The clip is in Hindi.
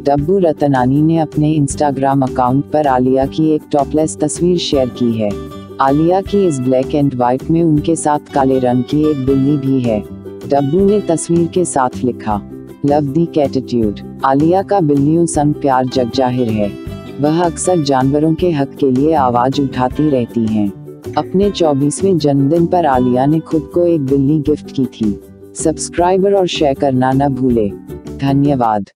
डब्बू रतनानी ने अपने इंस्टाग्राम अकाउंट पर आलिया की एक टॉपलेस तस्वीर शेयर की है। आलिया की इस ब्लैक एंड व्हाइट में उनके साथ काले रंग की एक बिल्ली भी है। डब्बू ने तस्वीर के साथ लिखा लव दी कैटिट्यूड आलिया का बिल्लियों संग प्यार जग ज़ाहिर है। वह अक्सर जानवरों के हक के लिए आवाज़ उठाती रहती हैं। अपने 24वें जन्मदिन पर आलिया ने खुद को एक बिल्ली गिफ्ट की थी। सब्सक्राइबर और शेयर करना न भूले। धन्यवाद।